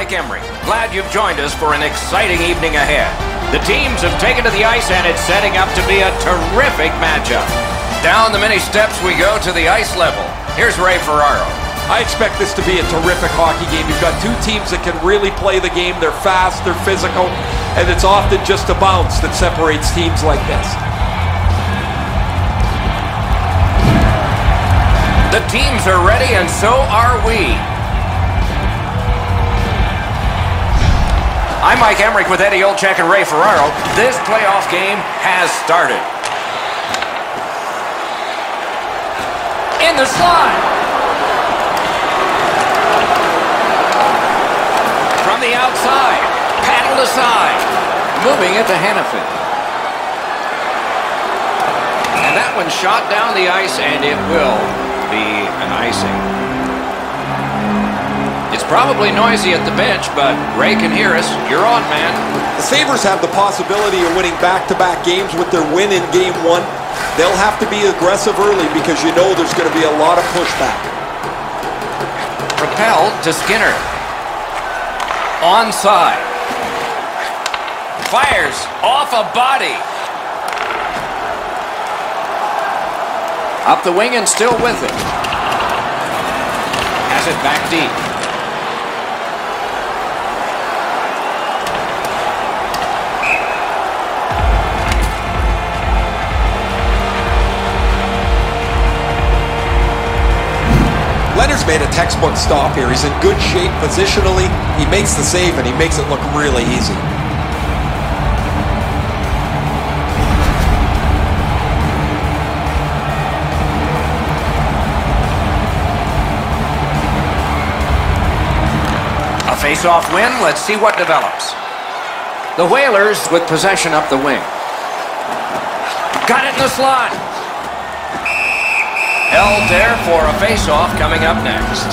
Mike Emrick. Glad you've joined us for an exciting evening ahead. The teams have taken to the ice, and it's setting up to be a terrific matchup. Down the many steps we go to the ice level. Here's Ray Ferraro. I expect this to be a terrific hockey game. You've got two teams that can really play the game. They're fast, they're physical, and it's often just a bounce that separates teams like this. The teams are ready, and so are we. I'm Mike Emrick with Eddie Olczyk and Ray Ferraro. This playoff game has started. In the slide. From the outside. Paddled aside. Moving it to Hanifin. And that one shot down the ice, and it will be an icing. Probably noisy at the bench, but Ray can hear us. You're on, man. The Sabres have the possibility of winning back-to-back -back games with their win in Game 1. They'll have to be aggressive early because you know there's going to be a lot of pushback. Propelled to Skinner. Onside. Fires off a body. Up the wing and still with it. Has it back deep. Leonard's made a textbook stop here. He's in good shape positionally. He makes the save, and he makes it look really easy. A face-off win. Let's see what develops. The Whalers with possession up the wing. Got it in the slot. There for a face-off coming up next.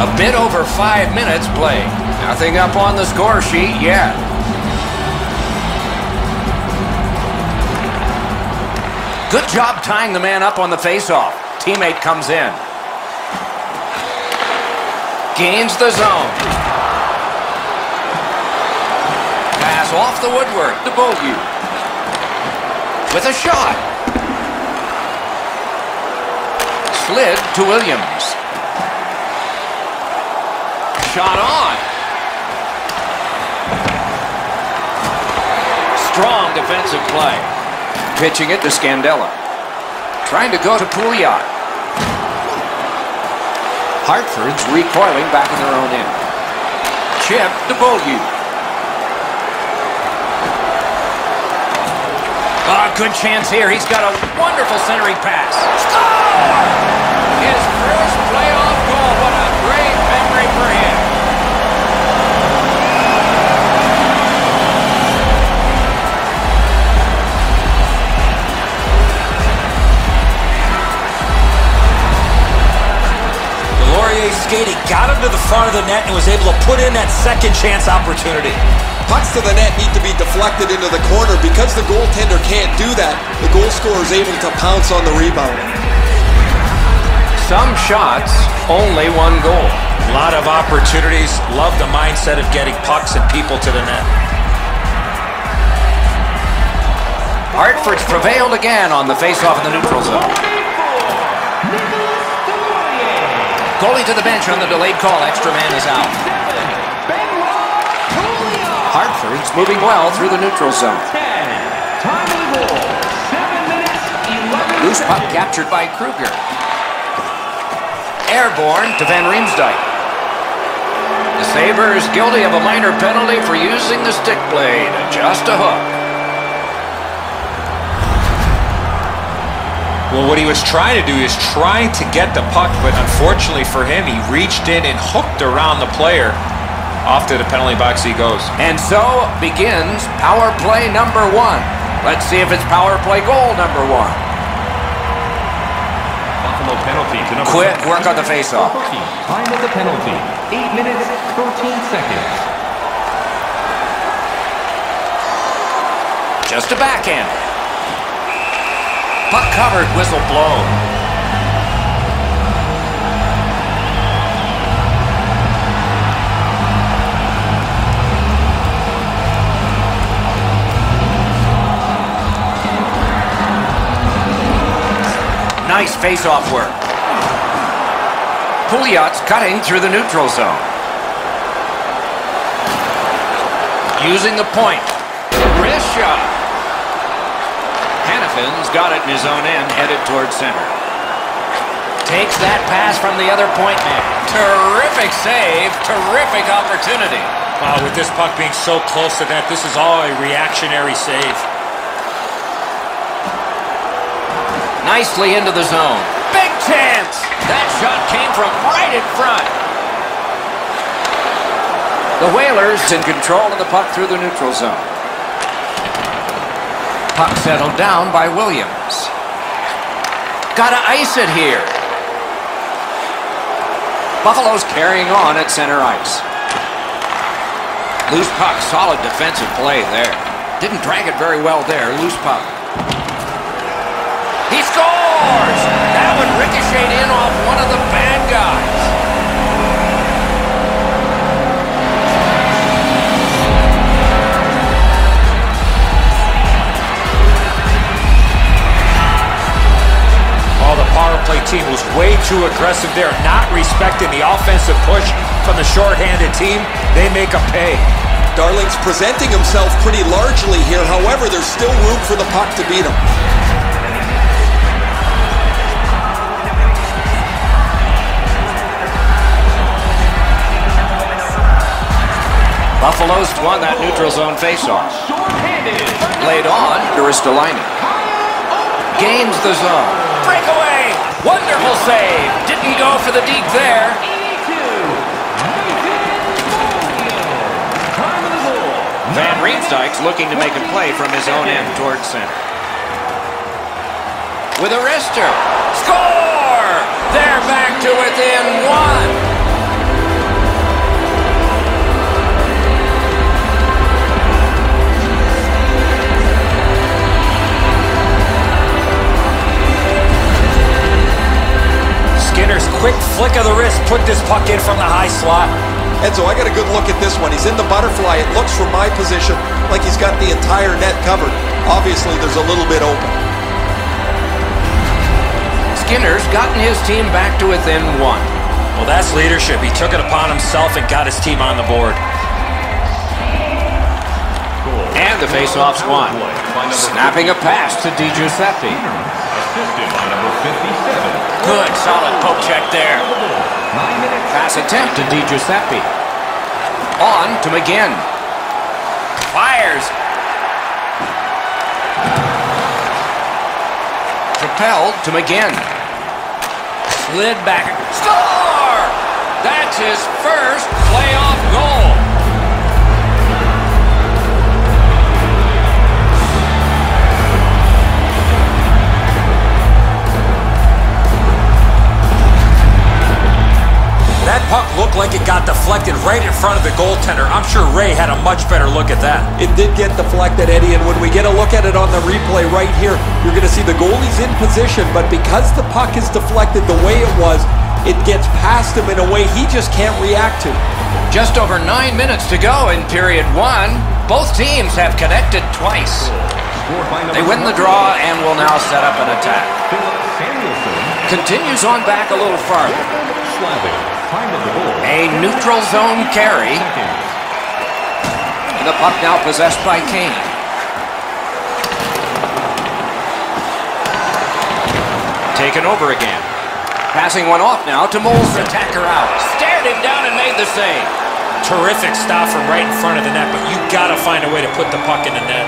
A bit over five minutes played. Nothing up on the score sheet yet. Good job tying the man up on the faceoff. Teammate comes in. Gains the zone. Off the woodwork to Beaulieu. With a shot. Slid to Williams. Shot on. Strong defensive play. Pitching it to Scandella. Trying to go to Pouliot. Hartford's recoiling back in their own end. Chip to Beaulieu. Ah, good chance here. He's got a wonderful centering pass. Score! His first playoff goal. What a great memory for him. Laurier skating, got him to the front of the net and was able to put in that second chance opportunity. Pucks to the net need to be deflected into the corner. Because the goaltender can't do that, the goal scorer is able to pounce on the rebound. Some shots, only one goal. A lot of opportunities. Love the mindset of getting pucks and people to the net. Hartford's prevailed again on the faceoff in the neutral zone. Goalie to the bench on the delayed call. Extra man is out. Hartford's moving well through the neutral zone. Loose puck captured by Kruger. Airborne to Van Riemsdyk. The Sabres guilty of a minor penalty for using the stick blade. Just a hook. Well, what he was trying to do is trying to get the puck, but unfortunately for him, he reached in and hooked around the player. Off to the penalty box he goes. And so begins power play number one. Let's see if it's power play goal number one. Buffalo penalty to number Quick work on the faceoff. Time of the penalty, 8 minutes, 13 seconds. Just a backhand. Puck covered, whistle blown. Nice face-off work. Pouliot's cutting through the neutral zone. Using the point. Wrist shot. Hanifin's got it in his own end, headed towards center. Takes that pass from the other point man. Terrific save, terrific opportunity. Wow, with this puck being so close to that, this is all a reactionary save. Nicely into the zone. Big chance! That shot came from right in front. The Whalers in control of the puck through the neutral zone. Puck settled down by Williams. Gotta ice it here. Buffalo's carrying on at center ice. Loose puck, solid defensive play there. Didn't drag it very well there, loose puck. That would ricochet in off one of the bad guys. Oh, the power play team was way too aggressive there, not respecting the offensive push from the shorthanded team. They make a pay. Darling's presenting himself pretty largely here. However, there's still room for the puck to beat him. Buffalo's won that neutral zone faceoff. Laid on to Ristolainen. Gains the zone. Breakaway! Wonderful save. Didn't go for the deep there. Van Riemsdyk's looking to make a play from his own end towards center. With a wrister. Score! They're back to within one. Skinner's quick flick of the wrist put this puck in from the high slot. Edzo, I got a good look at this one. He's in the butterfly. It looks from my position like he's got the entire net covered. Obviously, there's a little bit open. Skinner's gotten his team back to within one. Well, that's leadership. He took it upon himself and got his team on the board. And the faceoff's won. Snapping a pass to Di Giuseppe. Assisted by number 57. Good, solid poke check there. Pass attempt to Di Giuseppe. On to McGinn. Fires. Propelled to McGinn. Slid back. Score! That's his first playoff That puck looked like it got deflected right in front of the goaltender. I'm sure Ray had a much better look at that. It did get deflected, Eddie, and when we get a look at it on the replay right here, you're going to see the goalie's in position, but because the puck is deflected the way it was, it gets past him in a way he just can't react to. Just over nine minutes to go in period one. Both teams have connected twice. Scored by number They win the draw and will now set up an attack. Continues on back a little farther. Slavin. Time of the goal. A neutral zone carry. Seconds. And the puck now possessed by Kane. Taken over again. Passing one off now to Moles, attacker out. Stared him down and made the save. Terrific stop from right in front of the net, but you got to find a way to put the puck in the net.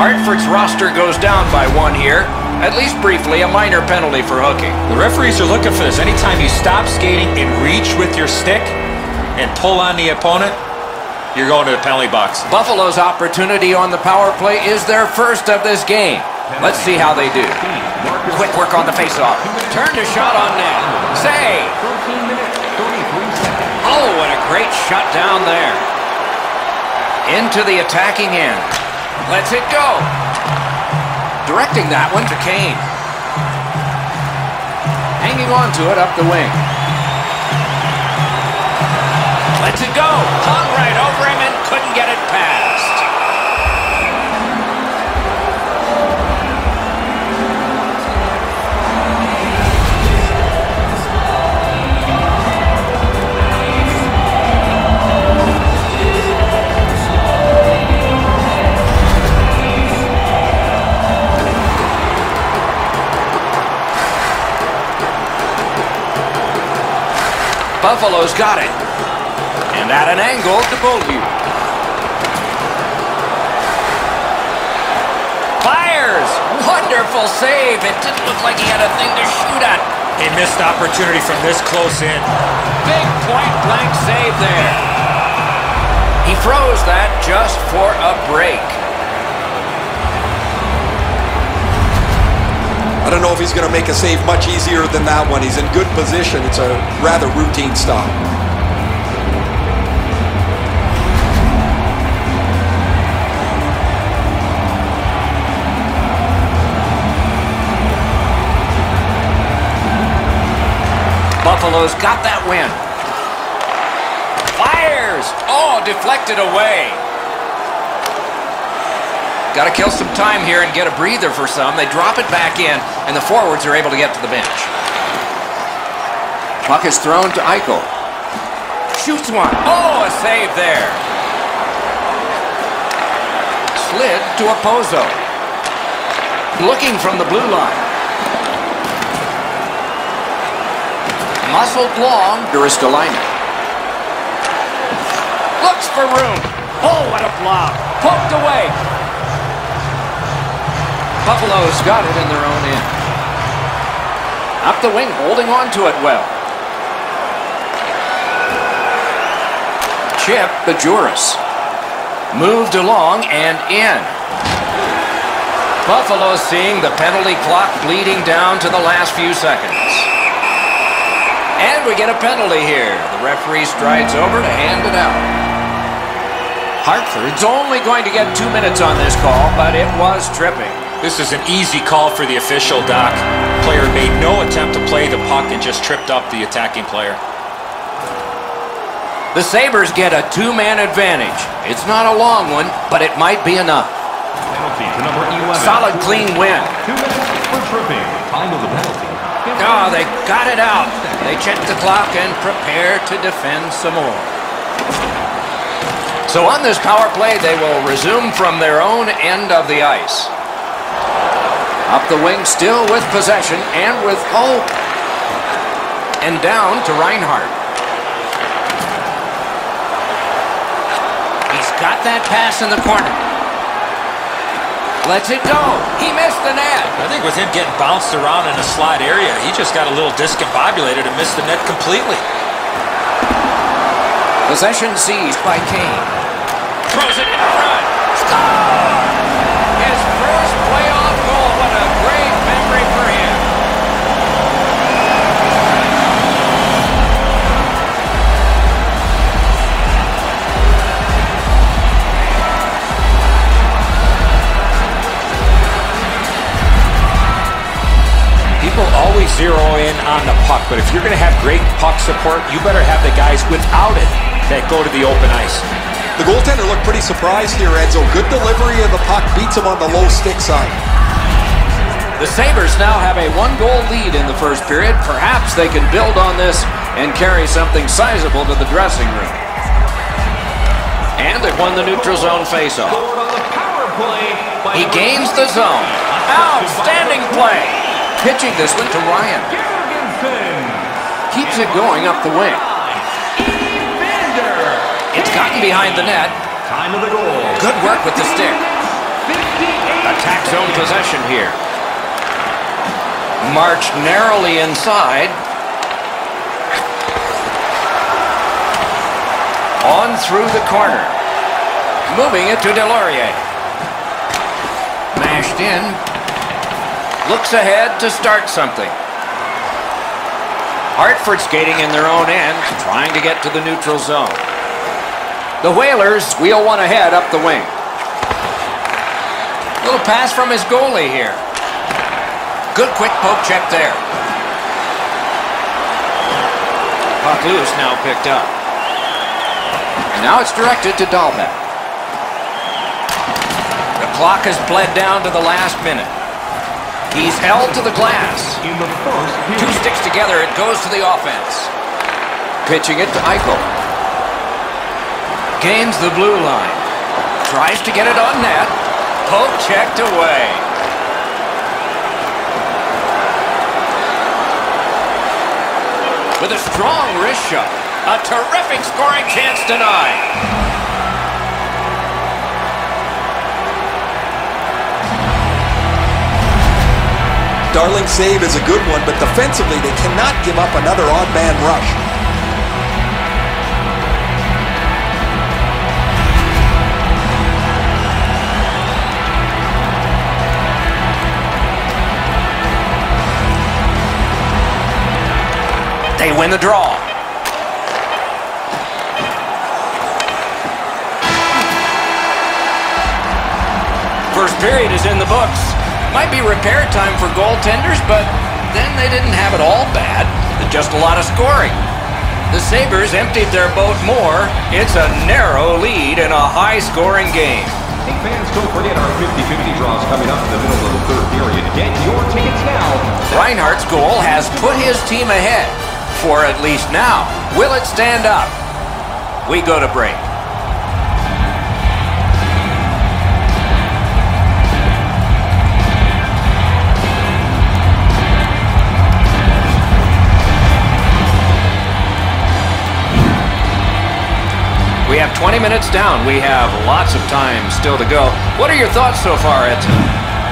Hartford's roster goes down by one here. At least briefly, a minor penalty for hooking. The referees are looking for this. Anytime you stop skating and reach with your stick and pull on the opponent, you're going to the penalty box. Buffalo's opportunity on the power play is their first of this game. Let's see how they do. Quick work on the faceoff. Turn a shot on net. Save. 13-33. Oh, what a great shot down there. Into the attacking end. Let's it go. Directing that one to Kane. Hanging on to it up the wing. Let's it go. Hung right over him and couldn't get it past. Buffalo's got it. And at an angle to Beaulieu. Fires! Wonderful save. It didn't look like he had a thing to shoot at. A missed opportunity from this close in. Big point blank save there. He throws that just for a break. I don't know if he's going to make a save much easier than that one. He's in good position. It's a rather routine stop. Buffalo's got that win. Fires! Oh, deflected away. Got to kill some time here and get a breather for some. They drop it back in, and the forwards are able to get to the bench. Puck is thrown to Eichel. Shoots one. Oh, a save there. Slid to Okposo. Looking from the blue line. Muscled long to. Looks for room. Oh, what a block. Poked away. Buffalo's got it in their own end. Up the wing, holding on to it well. Chip Bajuris. Moved along and in. Buffalo seeing the penalty clock bleeding down to the last few seconds. And we get a penalty here. The referee strides over to hand it out. Hartford's only going to get two minutes on this call, but it was tripping. This is an easy call for the official, Doc. Player made no attempt to play the puck and just tripped up the attacking player. The Sabres get a two-man advantage. It's not a long one, but it might be enough. Penalty to number 11. Solid, clean win. Two minutes for tripping. Time of the penalty. Oh, they got it out. They check the clock and prepare to defend some more. So on this power play, they will resume from their own end of the ice. Up the wing, still with possession and with hope. And down to Reinhart. He's got that pass in the corner. Lets it go. He missed the net. I think with him getting bounced around in a slide area, he just got a little discombobulated and missed the net completely. Possession seized by Kane. Throws it in front. Score! Zero in on the puck, but if you're going to have great puck support, you better have the guys without it that go to the open ice. The goaltender looked pretty surprised here, Edzo. Good delivery of the puck, beats him on the low stick side. The Sabres now have a one-goal lead in the first period. Perhaps they can build on this and carry something sizable to the dressing room. And they've won the neutral zone faceoff. Scored on the power play by He gains the zone. Outstanding play. Pitching this one to Ryan. Keeps it going up the wing. It's gotten behind the net. Time of the goal. Good work with the stick. 58 Attack zone possession here. Marched narrowly inside. On through the corner. Moving it to Delorier. Mashed in. Looks ahead to start something. Hartford skating in their own end, trying to get to the neutral zone. The Whalers wheel one ahead up the wing. Little pass from his goalie here. Good quick poke check there. Puck loose now picked up. And now it's directed to Dahlbeck. The clock has bled down to the last minute. He's held to the glass. In the first Two sticks together, it goes to the offense. Pitching it to Eichel. Gains the blue line. Tries to get it on net. Poke checked away. With a strong wrist shot. A terrific scoring chance tonight. Darling save is a good one, but defensively they cannot give up another odd man rush. They win the draw. First period is in the books. Might be repair time for goaltenders, but then they didn't have it all bad. Just a lot of scoring. The Sabres emptied their boat more. It's a narrow lead in a high-scoring game. Hey fans, don't forget our 50-50 draws coming up in the middle of the third period. Get your tickets now. Reinhart's goal has put his team ahead, for at least now. Will it stand up? We go to break. We 20 minutes down. We have lots of time still to go. What are your thoughts so far, Edzo?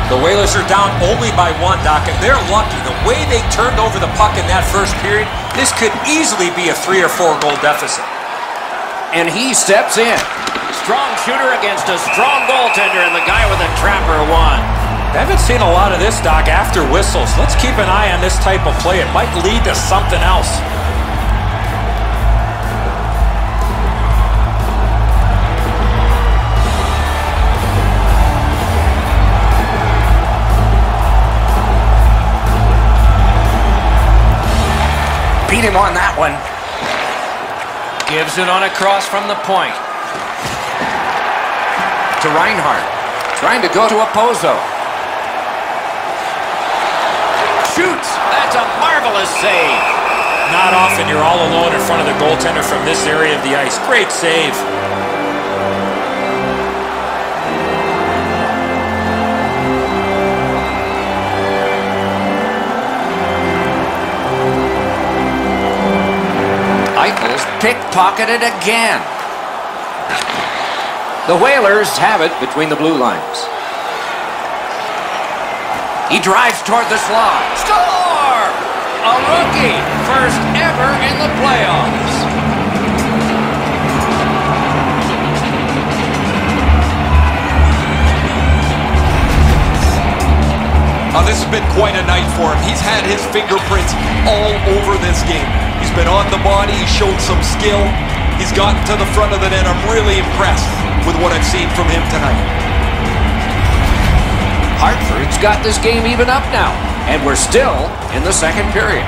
The Whalers are down only by one, Doc, and they're lucky. The way they turned over the puck in that first period, this could easily be a three or four goal deficit. And he steps in. Strong shooter against a strong goaltender, and the guy with a trapper won. Haven't seen a lot of this, Doc, after whistles. Let's keep an eye on this type of play. It might lead to something else. Beat him on that one. Gives it on a cross from the point. To Reinhart. Trying to go to Okposo. Shoots. That's a marvelous save. Not often you're all alone in front of the goaltender from this area of the ice. Great save. Eichel's pickpocketed again. The Whalers have it between the blue lines. He drives toward the slot. Score! A rookie, first ever in the playoffs. Oh, this has been quite a night for him. He's had his fingerprints all over this game. He's been on the body. He's shown some skill. He's gotten to the front of the net. I'm really impressed with what I've seen from him tonight. Hartford's got this game even up now, and we're still in the second period.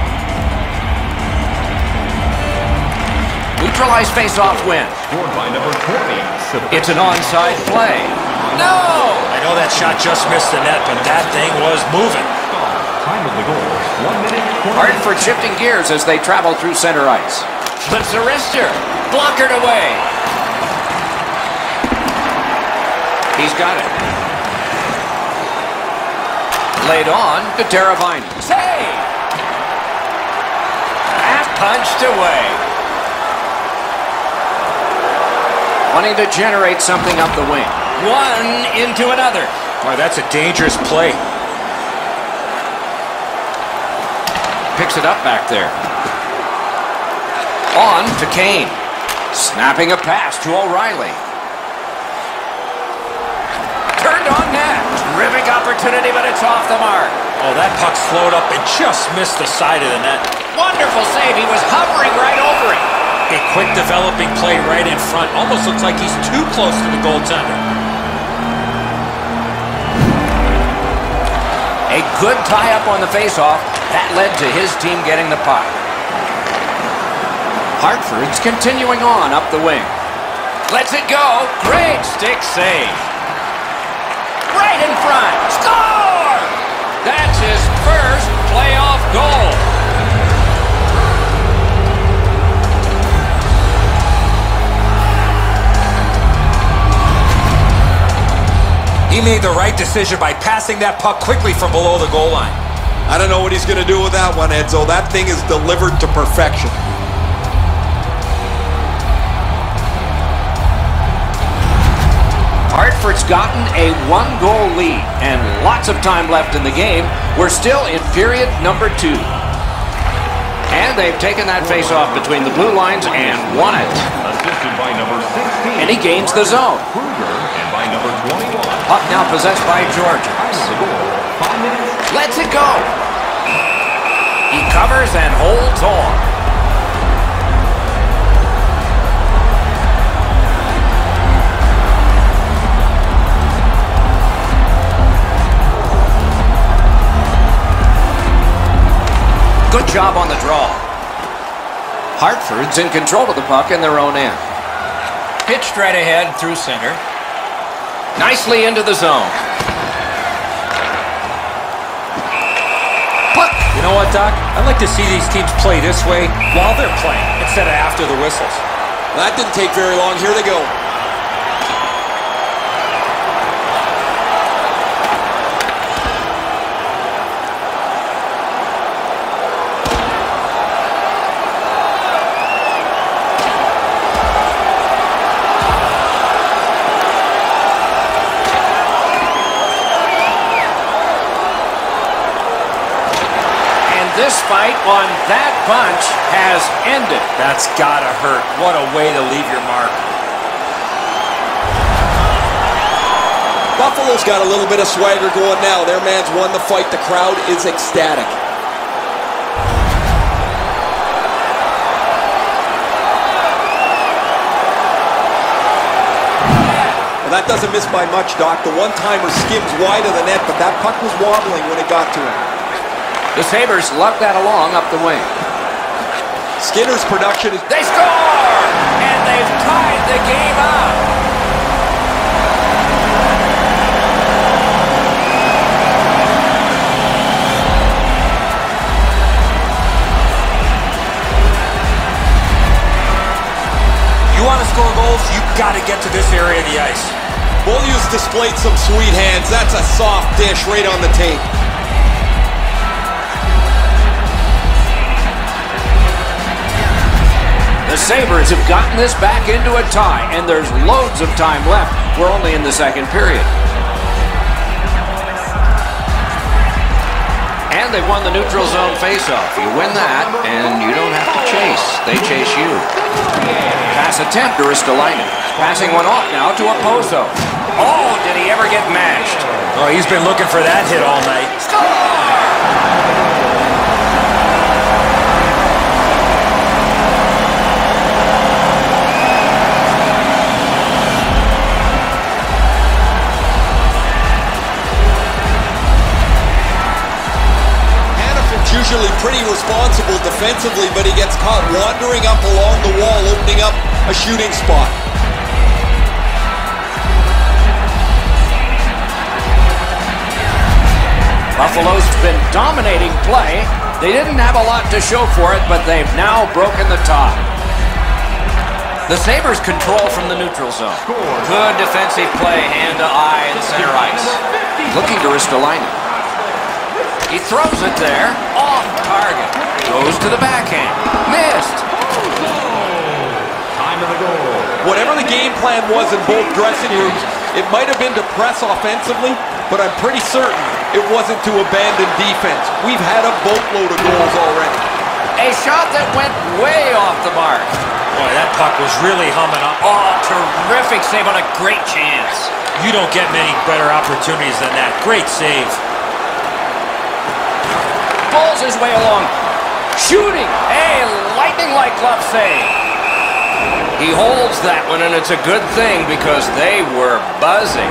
Neutralized face-off win. Scored by number 20. It's an onside play. No! I know that shot just missed the net, but that thing was moving. Time of the goal. One minute, 20 Hartford shifting gears as they travel through center ice. Flips a wrister. Blockered away. He's got it. Laid on to Teravainen. Save! Half punched away. Wanting to generate something up the wing. One into another. Boy, that's a dangerous play. Picks it up back there. On to Kane. Snapping a pass to O'Reilly. Turned on net. Terrific opportunity, but it's off the mark. Oh, that puck slowed up and just missed the side of the net. Wonderful save. He was hovering right over it. A quick developing play right in front. Almost looks like he's too close to the goaltender. A good tie-up on the faceoff. That led to his team getting the puck. Hartford's continuing on up the wing. Lets it go. Great stick save. Right in front. Score! That's his first playoff goal. He made the right decision by passing that puck quickly from below the goal line. I don't know what he's going to do with that one, Edzo. That thing is delivered to perfection. Hartford's gotten a one-goal lead and lots of time left in the game. We're still in period number two. And they've taken that face-off between the blue lines and won it. Assisted by number 16. And he gains the zone. Puck now possessed by Georgia. Time of the goal, 5 minutes. Lets it go. He covers and holds on. Good job on the draw. Hartford's in control of the puck in their own end. Pitched right ahead through center. Nicely into the zone. You know what, Doc? I'd like to see these teams play this way while they're playing instead of after the whistles. That didn't take very long. Here they go. Fight on that punch has ended. That's gotta hurt. What a way to leave your mark. Buffalo's got a little bit of swagger going now. Their man's won the fight. The crowd is ecstatic. Well, that doesn't miss by much, Doc. The one-timer skims wide of the net, but that puck was wobbling when it got to him. The Sabres luck that along up the wing. Skinner's production is... They score! And they've tied the game up. You want to score goals, you've got to get to this area of the ice. Beaulieu's displayed some sweet hands. That's a soft dish right on the tape. The Sabres have gotten this back into a tie, and there's loads of time left. We're only in the second period. And they've won the neutral zone faceoff. You win that, and you don't have to chase. They chase you. Pass attempt to Ristolainen. Passing one off now to Okposo. Oh, did he ever get matched? Oh, he's been looking for that hit all night. Usually pretty responsible defensively, but he gets caught wandering up along the wall, opening up a shooting spot. Buffalo's been dominating play. They didn't have a lot to show for it, but they've now broken the tie. The Sabres control from the neutral zone. Good defensive play, hand to eye in center ice. Looking to Ristolainen. He throws it there, off target. Goes to the backhand. Missed. Time of the goal. Whatever the game plan was in both dressing rooms, it might have been to press offensively, but I'm pretty certain it wasn't to abandon defense. We've had a boatload of goals already. A shot that went way off the mark. Boy, that puck was really humming up. Oh, terrific save on a great chance. You don't get many better opportunities than that. Great save. His way along. Shooting. A lightning-like glove save. He holds that one, and it's a good thing because they were buzzing.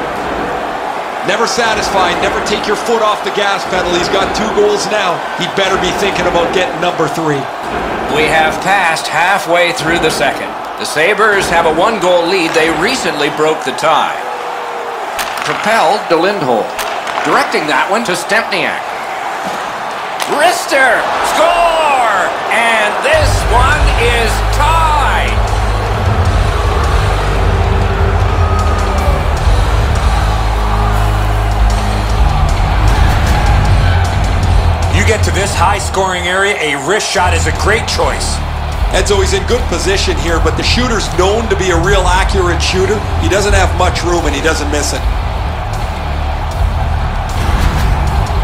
Never satisfied, never take your foot off the gas pedal. He's got two goals now. He better be thinking about getting number three. We have passed halfway through the second. The Sabres have a one-goal lead. They recently broke the tie. Propelled to Lindholm. Directing that one to Stempniak. Rister! Score! And this one is tied! You get to this high-scoring area, a wrist shot is a great choice. Edzo, he's in good position here, but the shooter's known to be a real accurate shooter. He doesn't have much room, and he doesn't miss it.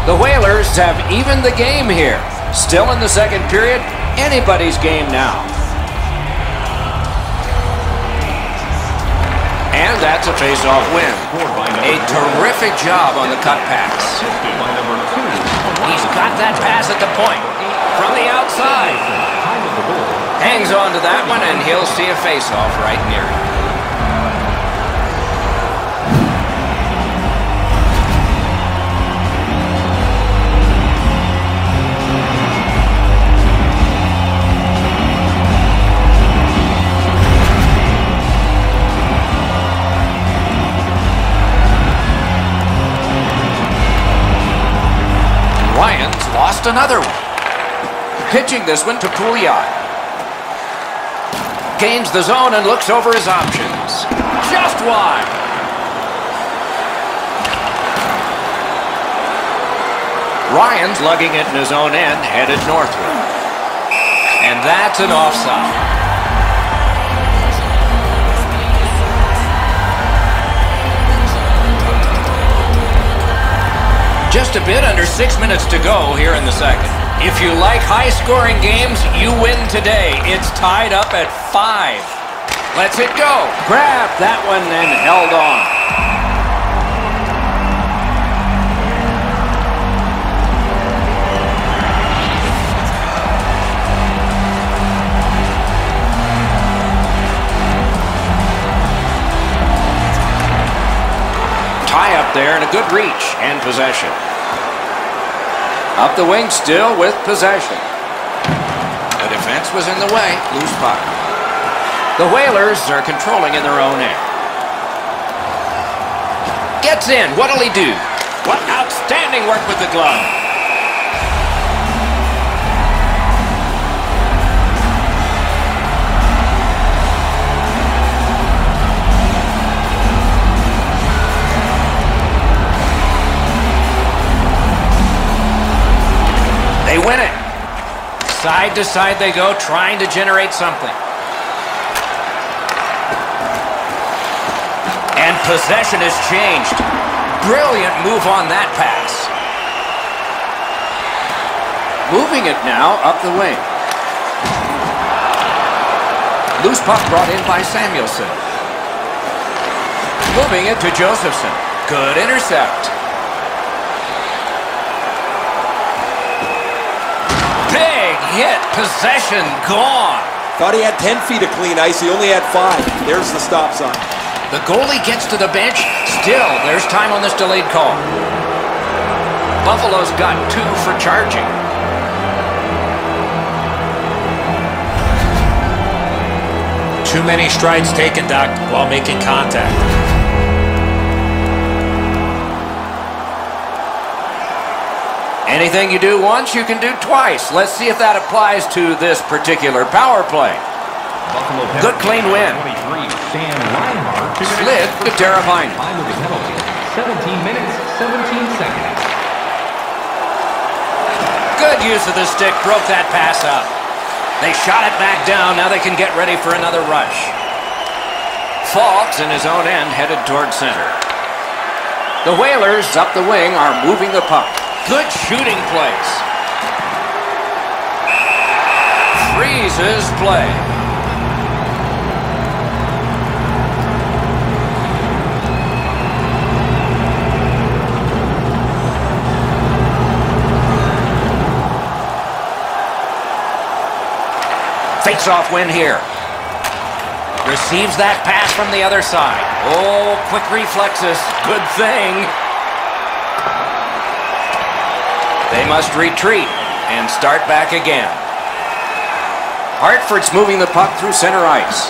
The Whalers have evened the game here. Still in the second period, anybody's game now. And that's a face-off win. A terrific job on the cut pass. He's got that pass at the point. From the outside. Hangs on to that one, and he'll see a face-off right near him. Lost another one. Pitching this one to Pouliot. Gains the zone and looks over his options. Just wide. Ryan's lugging it in his own end, headed northward. And that's an offside. Just a bit under six minutes to go here in the second. If you like high-scoring games, you win today. It's tied up at five. Let's it go. Grab that one and held on. There and a good reach and possession. Up the wing still with possession. The defense was in the way. Loose puck. The Whalers are controlling in their own end. Gets in. What'll he do? What outstanding work with the glove. They win it. Side to side they go, trying to generate something. And possession has changed. Brilliant move on that pass. Moving it now up the wing. Loose puck brought in by Samuelson. Moving it to Josefson. Good intercept. Hit. Possession gone. Thought he had 10 feet of clean ice. He only had five. There's the stop sign. The goalie gets to the bench. Still, there's time on this delayed call. Buffalo's got two for charging. Too many strides taken, Doc, while making contact. Anything you do once, you can do twice. Let's see if that applies to this particular power play. Good clean win. Slid to Teravainen. Time of the penalty. 17 minutes, 17 seconds. Good use of the stick. Broke that pass up. They shot it back down. Now they can get ready for another rush. Faulk's in his own end headed toward center. The Whalers up the wing are moving the puck. Good shooting place. Freezes play. Face-off win here. Receives that pass from the other side. Oh, quick reflexes. Good thing. They must retreat and start back again. Hartford's moving the puck through center ice.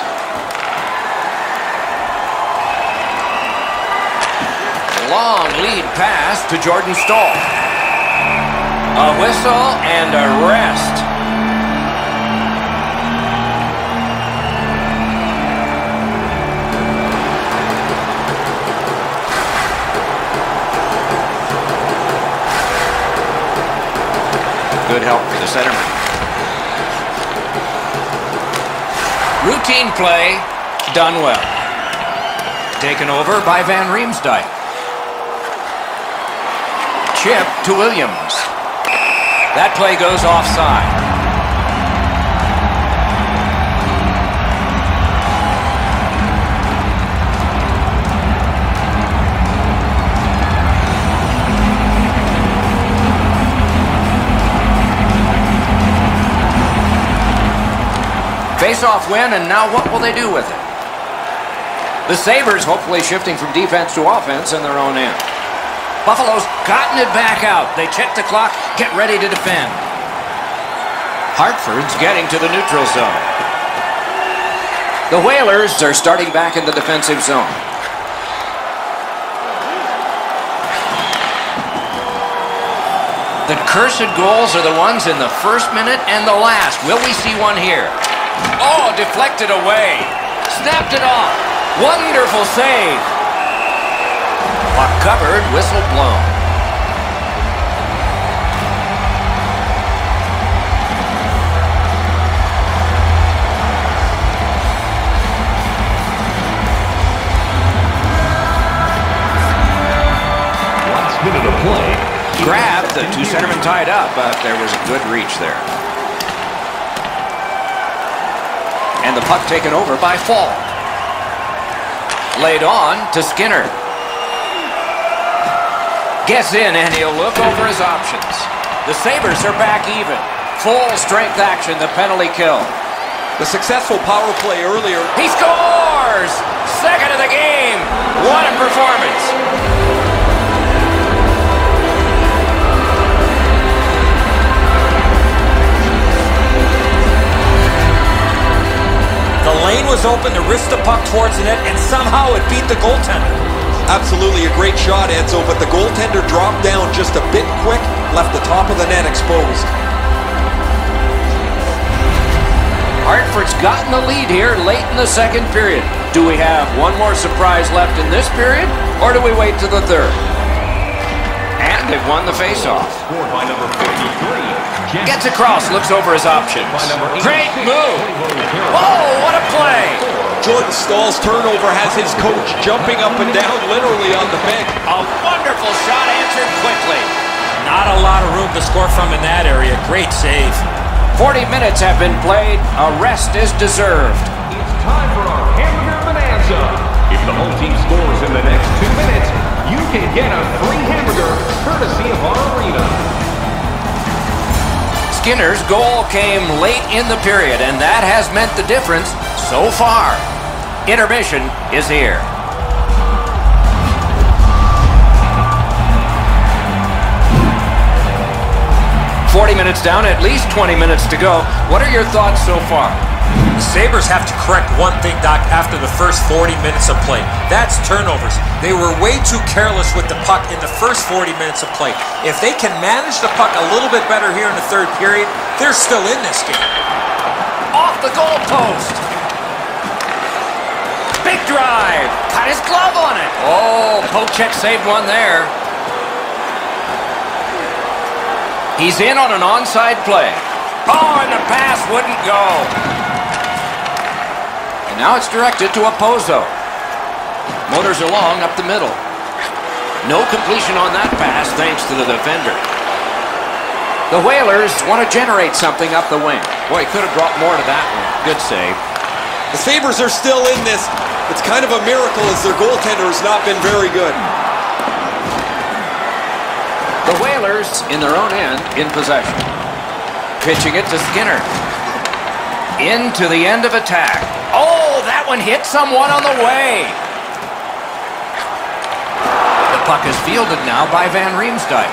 Long lead pass to Jordan Staal. A whistle and a rest. Good help for the centerman. Routine play, done well. Taken over by Van Riemsdyk. Chip to Williams. That play goes offside. Face-off win, and now what will they do with it? The Sabres hopefully shifting from defense to offense in their own end. Buffalo's gotten it back out. They check the clock, get ready to defend. Hartford's getting to the neutral zone. The Whalers are starting back in the defensive zone. The cursed goals are the ones in the first minute and the last. Will we see one here? Oh, deflected away. Snapped it off. Wonderful save. Puck covered, whistle blown. Last minute of play. Grabbed, the two centermen tied up, but there was a good reach there. And the puck taken over by Faulk. Laid on to Skinner. Gets in and he'll look over his options. The Sabres are back even. Full strength action, the penalty kill. The successful power play earlier. He scores! Second of the game. What a performance. Lane was open to wrist the puck towards the net, and somehow it beat the goaltender. Absolutely a great shot, Edzo, but the goaltender dropped down just a bit quick, left the top of the net exposed. Hartford's gotten the lead here late in the second period. Do we have one more surprise left in this period, or do we wait to the third? And they've won the faceoff. Scored by number 53. Jeff Gets across, looks over his options. By number 86, Great move. Tony Oh, what a play. Jordan Staal's turnover has his coach jumping up and down literally on the bench. A wonderful shot answered quickly. Not a lot of room to score from in that area. Great save. 40 minutes have been played. A rest is deserved. It's time for our hamburger bonanza. If the home team scores in the next two minutes, you can get a free hamburger courtesy of our arena. Skinner's goal came late in the period, and that has meant the difference so far. Intermission is here. Forty minutes down, at least 20 minutes to go. What are your thoughts so far? Sabres have to correct one thing, Doc, after the first 40 minutes of play. That's turnovers. They were way too careless with the puck in the first 40 minutes of play. If they can manage the puck a little bit better here in the third period, they're still in this game. Off the goal post. Big drive. Got his glove on it. Oh, Pocek saved one there. He's in on an onside play. Oh, and the pass wouldn't go. Now it's directed to Okposo. Motors along up the middle. No completion on that pass thanks to the defender. The Whalers want to generate something up the wing. Boy, he could have brought more to that one. Good save. The Sabres are still in this. It's kind of a miracle as their goaltender has not been very good. The Whalers in their own end in possession. Pitching it to Skinner. Into the end of attack. Oh, that one hit someone on the way. The puck is fielded now by Van Riemsdyk.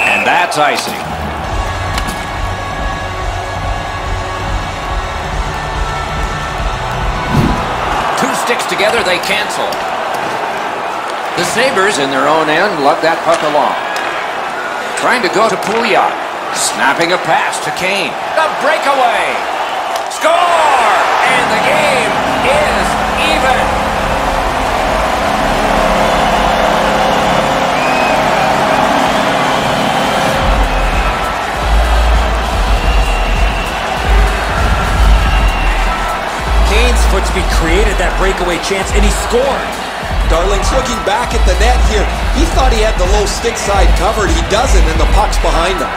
And that's icing. Two sticks together, they cancel. The Sabres, in their own end, lug that puck along. Trying to go to Pouliot. Snapping a pass to Kane. The breakaway. Score! And the game is even. Kane's foot speed created that breakaway chance, and he scored. Darling's looking back at the net here. He thought he had the low stick side covered. He doesn't, and the puck's behind him.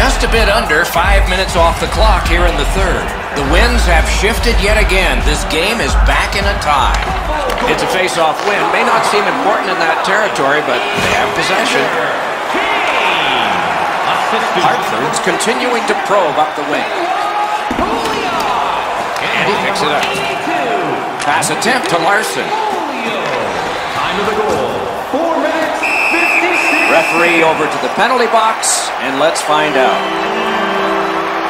Just a bit under five minutes off the clock here in the third. The winds have shifted yet again. This game is back in a tie. It's a face-off win. May not seem important in that territory, but they have possession. Hartford's continuing to probe up the wing. And he picks it up. Pass attempt to Larsson. Time of the goal. Four minutes, 56. Referee over to the penalty box, and let's find out.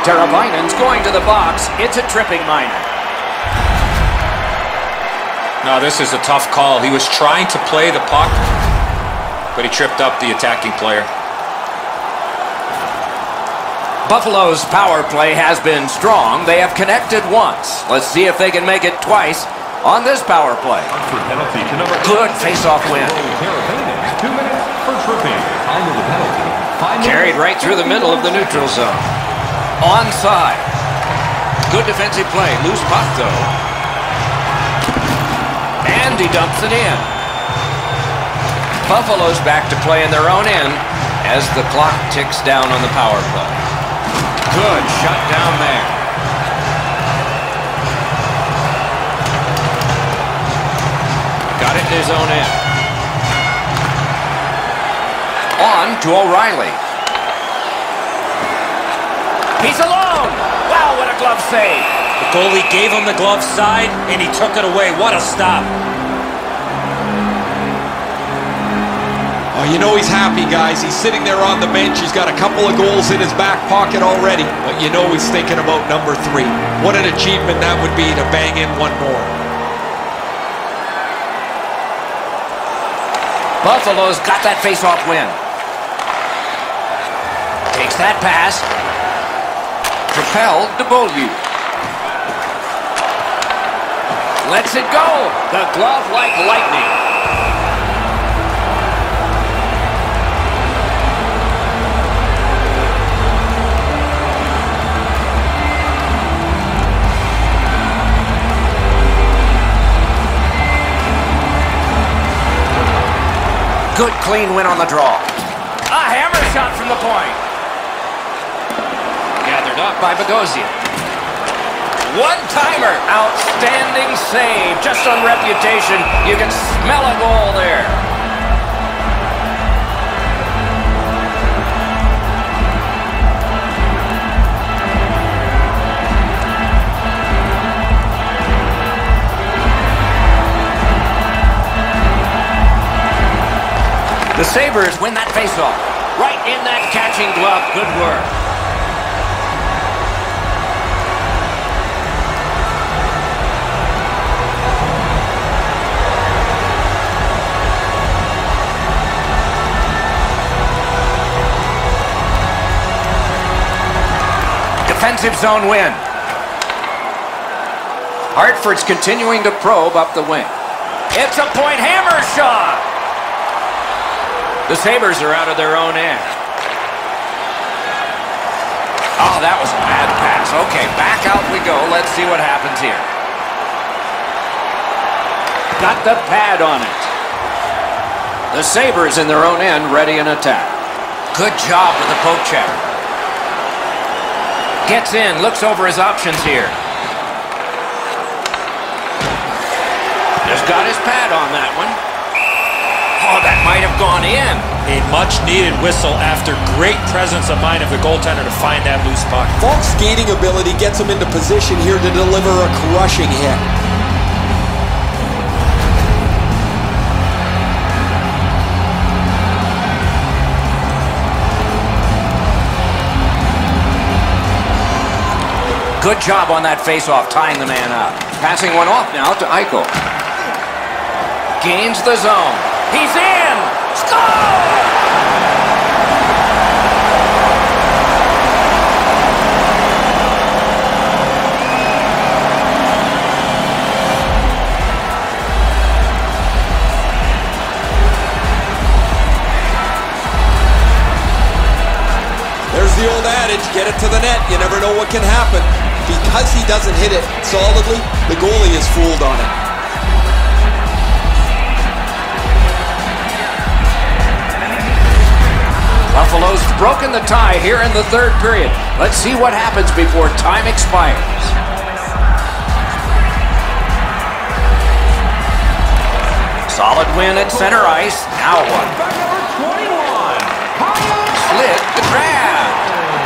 Teravainen's going to the box. It's a tripping minor. No, this is a tough call. He was trying to play the puck, but he tripped up the attacking player. Buffalo's power play has been strong. They have connected once. Let's see if they can make it twice on this power play. For penalty to number Good face-off win. Oh, Teravainen, two minutes for tripping. Time of the penalty. Five Carried right through the middle of the neutral zone. Onside. Good defensive play. Loose puck, though. And he dumps it in. Buffalo's back to play in their own end as the clock ticks down on the power play. Good shut down there. Got it in his own end. On to O'Reilly. He's alone. Wow, what a glove save. The goalie gave him the glove side, and he took it away. What a stop. Oh, you know he's happy, guys. He's sitting there on the bench. He's got a couple of goals in his back pocket already. But you know he's thinking about number three. What an achievement that would be to bang in one more. Buffalo's got that face-off win. Takes that pass. Propelled to Beaulieu. Lets it go. The glove like lightning. Good clean win on the draw. A hammer shot from the point. Up by Bogosian. One-timer. Outstanding save. Just on reputation, you can smell a goal there. The Sabres win that faceoff. Right in that catching glove. Good work. Defensive zone win. Hartford's continuing to probe up the wing. It's a point hammer shot. The Sabres are out of their own end. Oh, that was a bad pass. Okay, back out we go. Let's see what happens here. Got the pad on it. The Sabres in their own end, ready in attack. Good job with the poke check. Gets in, looks over his options here. Just got his pad on that one. Oh, that might have gone in. A much-needed whistle after great presence of mind of the goaltender to find that loose puck. Faulk's skating ability gets him into position here to deliver a crushing hit. Good job on that face-off, tying the man up. Passing one off now to Eichel. Gains the zone. He's in! Score! There's the old adage, get it to the net, you never know what can happen. Because he doesn't hit it solidly, the goalie is fooled on it. Buffalo's broken the tie here in the third period. Let's see what happens before time expires. Solid win at center ice. Now what? By number 21, Kyle Slid the grab.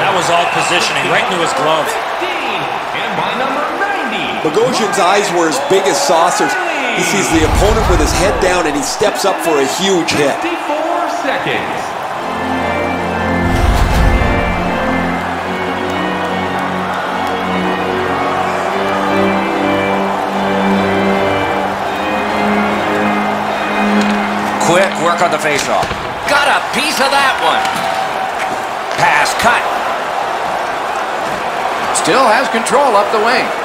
That was all positioning, right into his glove. 15. And by number 90, Bogosian's eyes were as big as saucers. He sees the opponent with his head down and he steps up for a huge hit. 54 seconds. Quick work on the faceoff. Got a piece of that one. Pass cut. Still has control up the wing.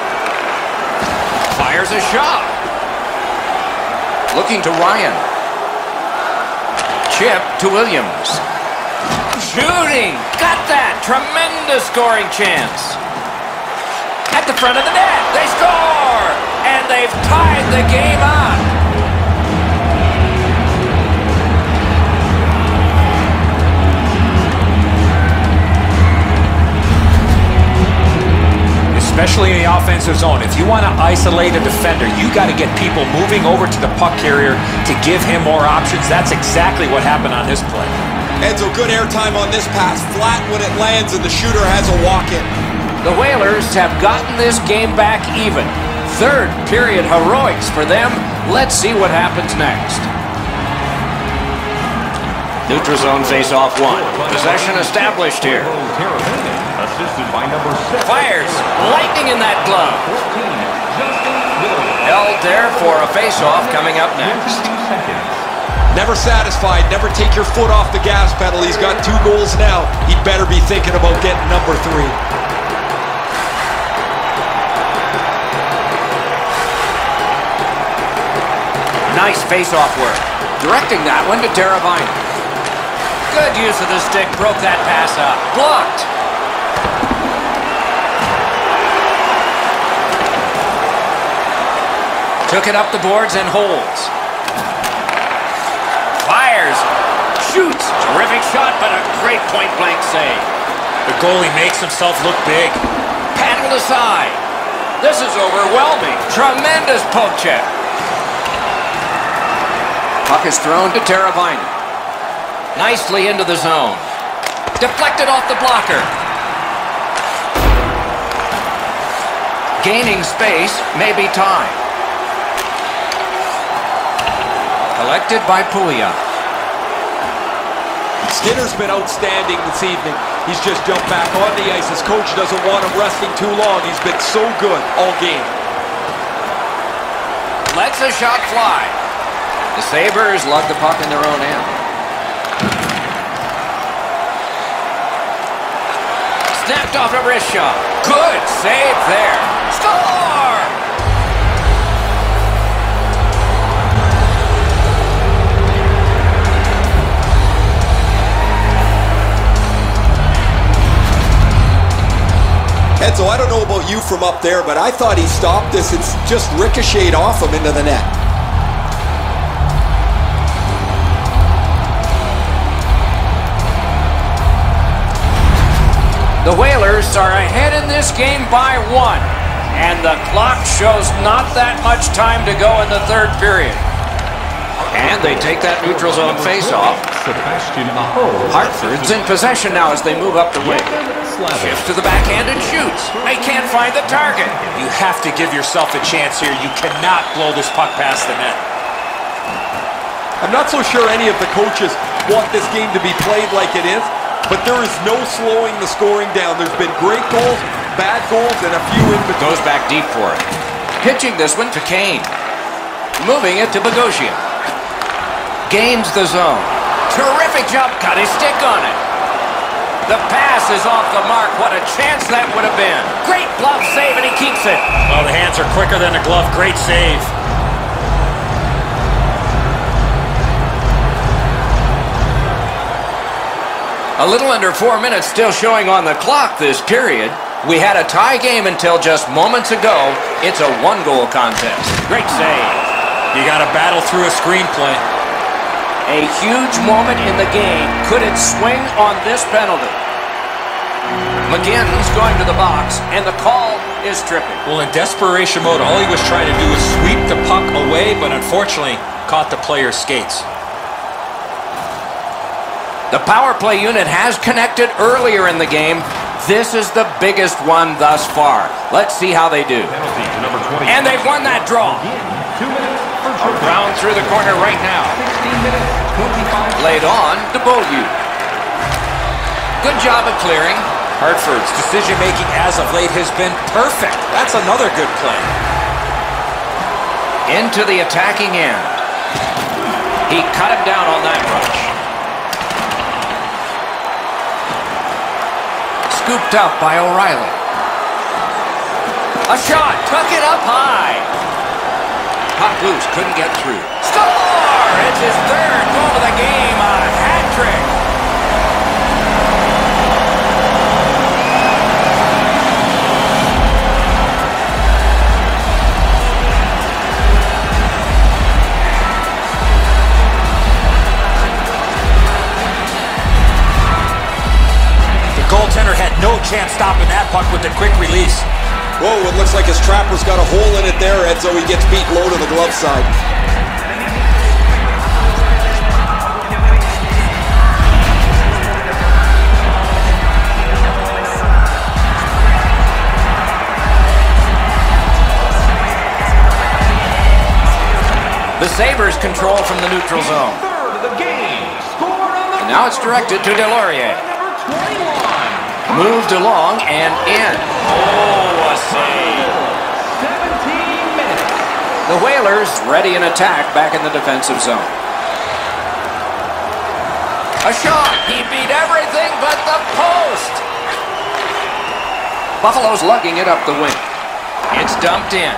Fires a shot. Looking to Ryan. Chip to Williams. Shooting. Got that. Tremendous scoring chance. At the front of the net. They score. And they've tied the game up. Especially in the offensive zone. If you want to isolate a defender, you got to get people moving over to the puck carrier to give him more options. That's exactly what happened on this play. Edzo, good airtime on this pass. Flat when it lands and the shooter has a walk-in. The Whalers have gotten this game back even. Third period heroics for them. Let's see what happens next. Neutral zone face-off one. Possession established here. Teravainen, assisted by number 7. Fires. Lightning in that glove. 14, Held there for a face-off coming up next. 22 seconds. Never satisfied. Never take your foot off the gas pedal. He's got two goals now. He'd better be thinking about getting number three. Nice face-off work. Directing that one to Teravainen. Good use of the stick. Broke that pass up. Blocked. Took it up the boards and holds. Fires. Shoots. Terrific shot, but a great point-blank save. The goalie makes himself look big. Paddled aside. This is overwhelming. Tremendous poke check. Puck is thrown to Teravainen. Nicely into the zone. Deflected off the blocker. Gaining space, maybe time. Collected by Puglia. Skinner's been outstanding this evening. He's just jumped back on the ice. His coach doesn't want him resting too long. He's been so good all game. Lets a shot fly. The Sabres love the puck in their own end. Snapped off a wrist shot. Good save there. Score! Edzo, I don't know about you from up there, but I thought he stopped this. It's just ricocheted off him into the net. The Whalers are ahead in this game by one. And the clock shows not that much time to go in the third period. And they take that neutral zone face-off. Sebastian Aho. Oh, Hartford's in possession now as they move up the wing. Shifts to the backhand and shoots. They can't find the target. You have to give yourself a chance here. You cannot blow this puck past the net. I'm not so sure any of the coaches want this game to be played like it is, but there is no slowing the scoring down. There's been great goals, bad goals and a few in between. Goes back deep for it. Pitching this one to Kane. Moving it to Bogosian. Gains the zone. Terrific jump cut. His stick on it. The pass is off the mark. What a chance that would have been. Great glove save, and he keeps it. Well, the hands are quicker than the glove. Great save. A little under four minutes still showing on the clock this period. We had a tie game until just moments ago. It's a one-goal contest. Great save. You got to battle through a screenplay. A huge moment in the game. Could it swing on this penalty? McGinn's going to the box, and the call is tripping. Well, in desperation mode, all he was trying to do was sweep the puck away, but unfortunately caught the player's skates. The power play unit has connected earlier in the game. This is the biggest one thus far. Let's see how they do. Penalty to number 20. And they've won that draw. Around through the corner right now. 16 minutes, 25 Laid on to Beaulieu. Good job of clearing. Hartford's decision-making as of late has been perfect. That's another good play. Into the attacking end. He cut him down on that rush. Scooped up by O'Reilly. A shot. Took it up high. Puck loose. Couldn't get through. Score! It's his third goal of the game. A hat trick. The goaltender had no chance stopping that puck with the quick release. Whoa, it looks like his trapper's got a hole in it there, Edzo. He gets beat low to the glove side. The Sabres control from the neutral zone. third of the game. Scored on the Now it's directed to Delorier. Moved along and in. Oh, a save. 17 minutes. The Whalers ready an attack back in the defensive zone. A shot. He beat everything but the post. Buffalo's lugging it up the wing. It's dumped in.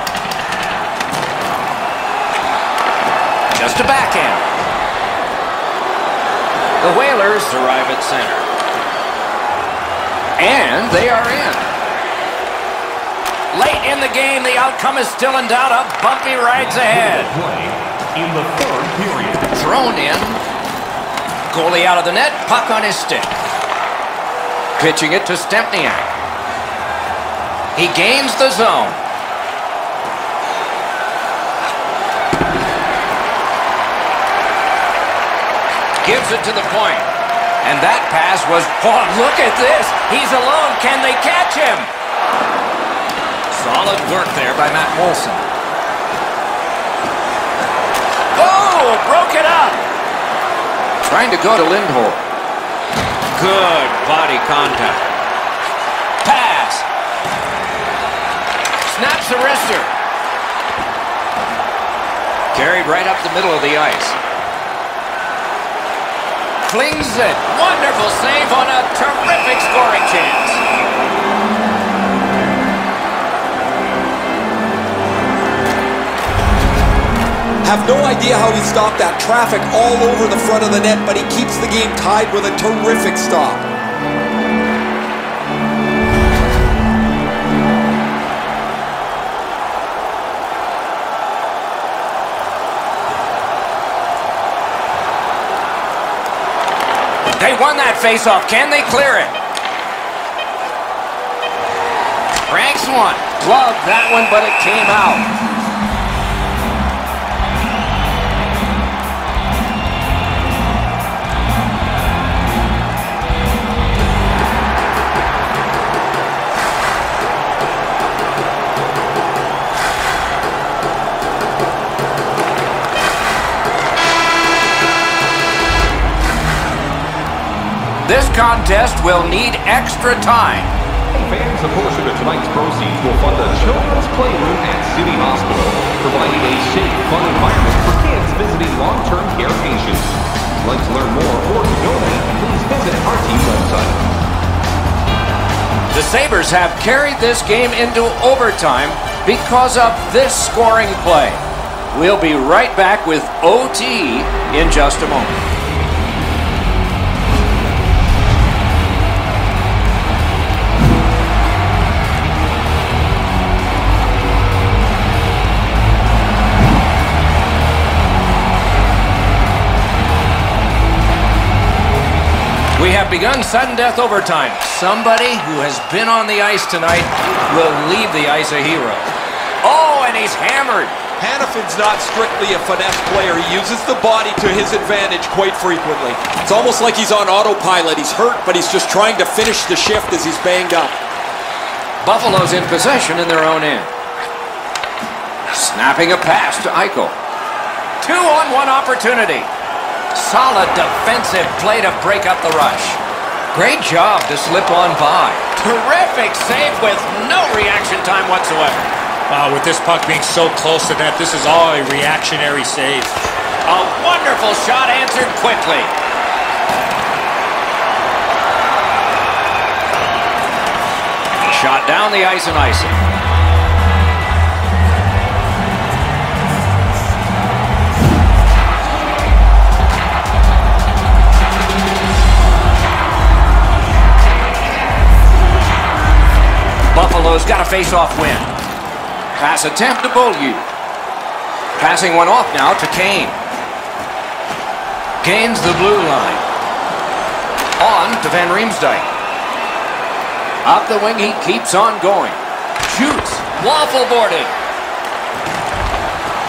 Just a backhand. The Whalers arrive at center. And they are in. In the game, the outcome is still in doubt. A bumpy rides ahead. Play in the third period. Thrown in. Goalie out of the net. Puck on his stick. Pitching it to Stempniak. He gains the zone. Gives it to the point. And that pass was, oh, look at this. He's alone. Can they catch him? Solid work there by Matt Moulson. Oh, broke it up. Trying to go to Lindholm. Good body contact. Pass. Snaps the wrister. Carried right up the middle of the ice. Flings it. Wonderful save on a terrific scoring chance. I have no idea how he stopped that traffic all over the front of the net, but he keeps the game tied with a terrific stop. They won that faceoff. Can they clear it? Ranks one. Gloved that one, but it came out. This contest will need extra time. fans, a portion of tonight's proceeds will fund a children's playroom at City Hospital, providing a safe, fun environment for kids visiting long-term care patients. You'd like to learn more or to donate, please visit our team website. The Sabres have carried this game into overtime because of this scoring play. We'll be right back with OT in just a moment. Begun sudden death overtime. Somebody who has been on the ice tonight will leave the ice a hero. Oh, and he's hammered. Hanifin's not strictly a finesse player. He uses the body to his advantage quite frequently. It's almost like he's on autopilot. He's hurt, but he's just trying to finish the shift as he's banged up. Buffalo's in possession in their own end. Snapping a pass to Eichel. Two on one opportunity. Solid defensive play to break up the rush. Great job to slip on by. Terrific save with no reaction time whatsoever. Wow, with this puck being so close to net, this is all a reactionary save. A wonderful shot answered quickly. Shot down the ice and icing. Buffalo's got a face-off win. Pass attempt to Beaulieu. Passing one off now to Kane. Gains the blue line. On to Van Riemsdyk. Up the wing, he keeps on going. Shoots. Waffle boarded.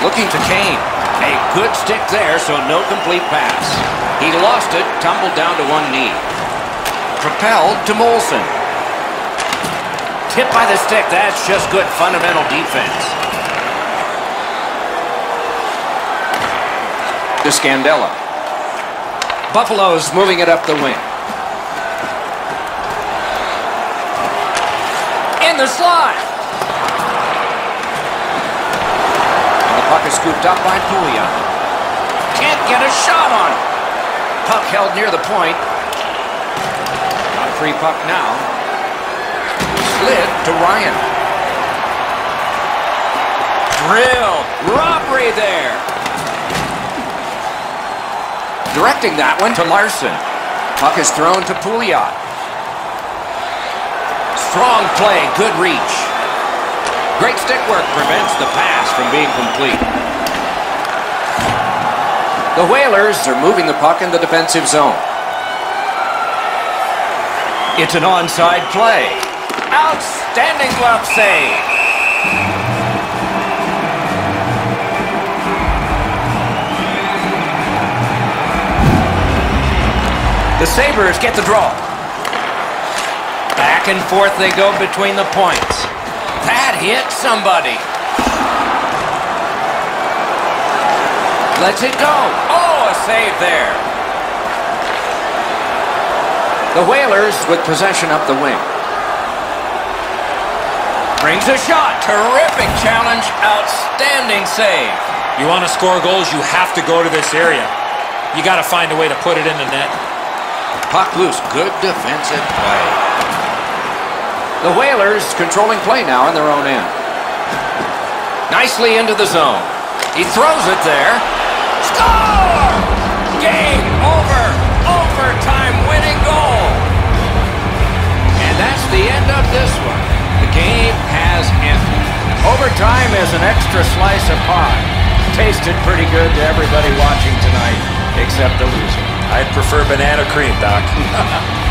Looking to Kane. A good stick there, so no complete pass. He lost it, tumbled down to one knee. Propelled to Moulson. Tip by the stick. That's just good fundamental defense. To Scandella. Buffalo's moving it up the wing. In the slot. And the puck is scooped up by Pouliot. Can't get a shot on it. Puck held near the point. Got a free puck now slid to Ryan. Drill. Robbery there. Directing that one to Larsson. Puck is thrown to Pouliot. Strong play. Good reach. Great stick work prevents the pass from being complete. The Whalers are moving the puck in the defensive zone. It's an onside play. Outstanding glove save. The Sabres get the draw. Back and forth they go between the points. That hit somebody. Lets it go. Oh, a save there. The Whalers with possession up the wing. Brings a shot. Terrific challenge. Outstanding save. You want to score goals, you have to go to this area. You got to find a way to put it in the net. Puck loose. Good defensive play. The Whalers controlling play now in their own end. Nicely into the zone. He throws it there. Score! Overtime is an extra slice of pie. Tasted pretty good to everybody watching tonight, except the loser. I'd prefer banana cream, Doc.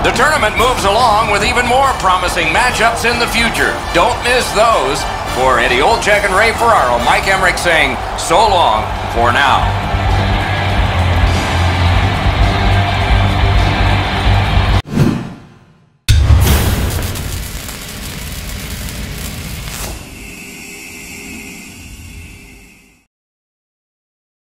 The tournament moves along with even more promising matchups in the future. Don't miss those. For Eddie Olczyk and Ray Ferraro, Mike Emrick saying so long for now.